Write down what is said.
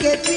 Get. te